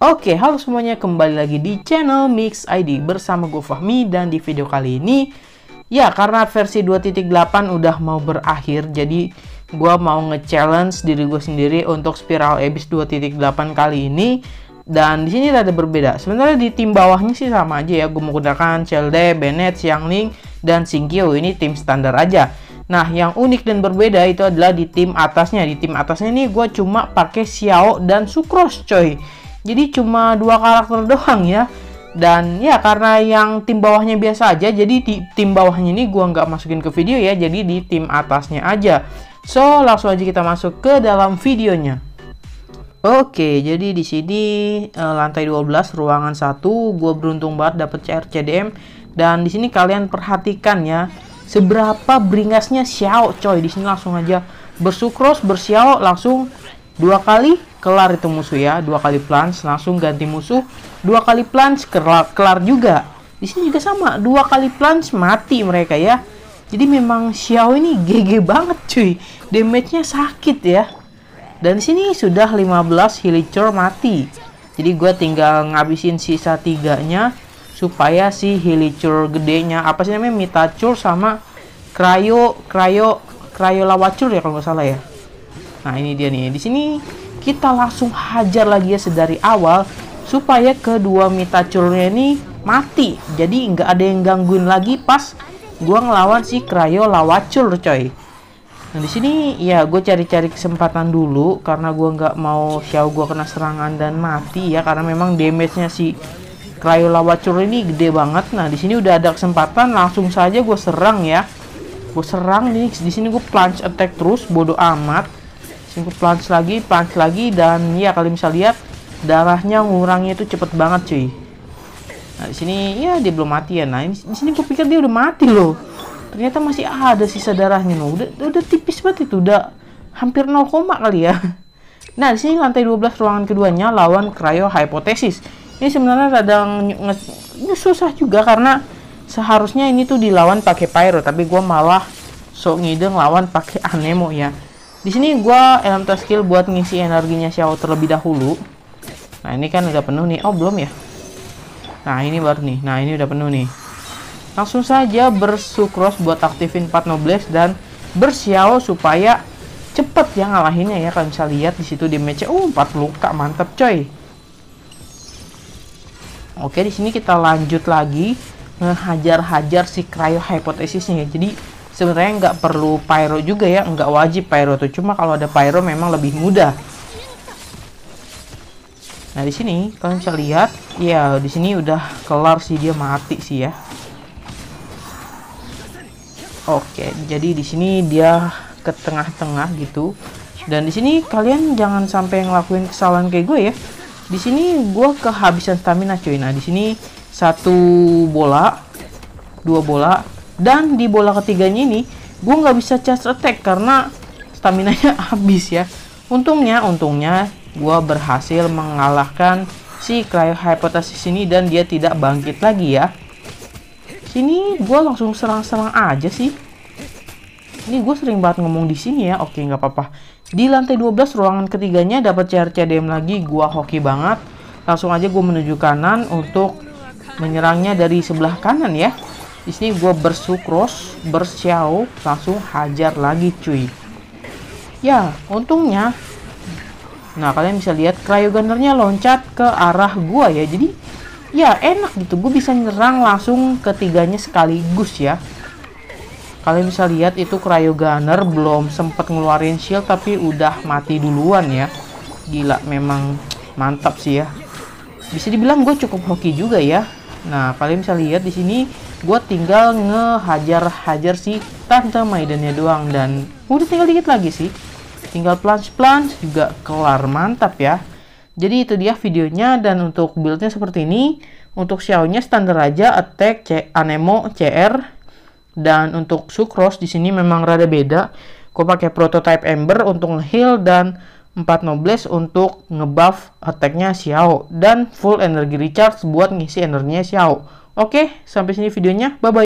Oke, halo semuanya, kembali lagi di channel Mix ID bersama gue Fahmi dan di video kali ini ya karena versi 2.8 udah mau berakhir jadi gue mau nge-challenge diri gue sendiri untuk Spiral Abyss 2.8 kali ini dan di sini ada berbeda. Sebenarnya di tim bawahnya sih sama aja ya, gue menggunakan Chelde, Bennett, Xiangling, dan Xingqiu ini tim standar aja. Nah, yang unik dan berbeda itu adalah di tim atasnya. Di tim atasnya ini gue cuma pakai Xiao dan Sucrose coy jadi cuma dua karakter doang ya. Dan ya karena yang tim bawahnya biasa aja jadi di tim bawahnya ini gua nggak masukin ke video ya jadi di tim atasnya aja. So langsung aja kita masuk ke dalam videonya. Oke, jadi di sini uh, lantai 12 ruangan 1 gue beruntung banget dapet CR CDM dan di sini kalian perhatikan ya seberapa beringasnya Xiao coy. Di sini langsung aja bersukros bersiao langsung dua kali kelar itu musuh ya dua kali plunge langsung ganti musuh. Dua kali plunge kelar, kelar juga. Di sini juga sama dua kali plunge mati mereka ya. Jadi memang Xiao ini GG banget cuy. Damage-nya sakit ya. Dan di sini sudah 15 Hilichur mati. Jadi gue tinggal ngabisin sisa tiganya supaya si Hilichur gedenya apa sih namanya Mitachur sama Cryo Cryo Cryo Lawacur ya kalau nggak salah ya nah ini dia nih. Di sini kita langsung hajar lagi ya sedari awal supaya kedua mitacurnya ini mati. Jadi nggak ada yang gangguin lagi pas gua ngelawan si Krayo Lawacul coy. Nah di sini ya gue cari-cari kesempatan dulu karena gua nggak mau Xiao gua kena serangan dan mati ya karena memang damage-nya si Krayo Lawacul ini gede banget. Nah di sini udah ada kesempatan langsung saja gue serang ya. Gue serang nih di sini gue plunge attack terus bodoh amat singkup plunge lagi plunge lagi dan ya kalian bisa lihat darahnya ngurangnya itu cepet banget cuy. Nah di sini ya dia belum mati ya. Nah di sini gue pikir dia udah mati loh. Ternyata masih ada sisa darahnya loh udah udah tipis banget itu udah hampir 0, kali ya. Nah di sini lantai 12 ruangan keduanya lawan cryo hypothesis. Ini sebenarnya kadang susah juga karena seharusnya ini tuh dilawan pakai pyro tapi gue malah sok ngide lawan pakai anemo ya di sini gue elemental skill buat ngisi energinya Xiao terlebih dahulu. Nah ini kan udah penuh nih. Oh belum ya? Nah ini baru nih. Nah ini udah penuh nih. Langsung saja bersukros buat aktifin 4 nobles dan bersiao supaya cepet ya ngalahinnya ya. Kalian bisa lihat di situ damage Oh 4 luka mantep coy. Oke di sini kita lanjut lagi ngehajar-hajar si cryo hypothesisnya ya. Jadi sebenarnya nggak perlu pyro juga ya nggak wajib pyro tuh. Cuma kalau ada pyro memang lebih mudah. Nah di sini kalian bisa lihat ya di sini udah kelar sih dia mati sih ya. Oke jadi di sini dia ke tengah-tengah gitu. Dan di sini kalian jangan sampai ngelakuin kesalahan kayak gue ya. Di sini gue kehabisan stamina cuy. Nah di sini satu bola dua bola dan di bola ketiganya ini gue nggak bisa charge attack karena stamina nya habis ya. Untungnya untungnya gue berhasil mengalahkan si Cryo Hypothesis ini dan dia tidak bangkit lagi ya. Sini gue langsung serang-serang aja sih. Ini gue sering banget ngomong di sini ya. Oke nggak apa-apa. Di lantai 12 ruangan ketiganya dapat CRCDM lagi. Gue hoki banget. Langsung aja gue menuju kanan untuk menyerangnya dari sebelah kanan ya di sini gue bersukros bersiau langsung hajar lagi cuy. Ya untungnya. Nah kalian bisa lihat cryogunnernya loncat ke arah gue ya. Jadi ya enak gitu. Gue bisa nyerang langsung ketiganya sekaligus ya. Kalian bisa lihat itu cryogunner belum sempat ngeluarin shield tapi udah mati duluan ya. Gila memang mantap sih ya. Bisa dibilang gue cukup hoki juga ya. Nah, kalian bisa lihat di sini gue tinggal ngehajar-hajar si tante Maidennya doang dan udah tinggal dikit lagi sih. Tinggal plunge-plunge juga kelar mantap ya. Jadi itu dia videonya dan untuk buildnya seperti ini. Untuk Xiaonya standar aja attack C Anemo CR dan untuk Sucrose di sini memang rada beda. Gue pakai prototype Ember untuk heal dan 4 nobles untuk ngebuff attacknya Xiao dan full energi recharge buat ngisi energinya Xiao. Oke, sampai sini videonya. Bye bye.